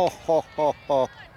ho ho ho ho.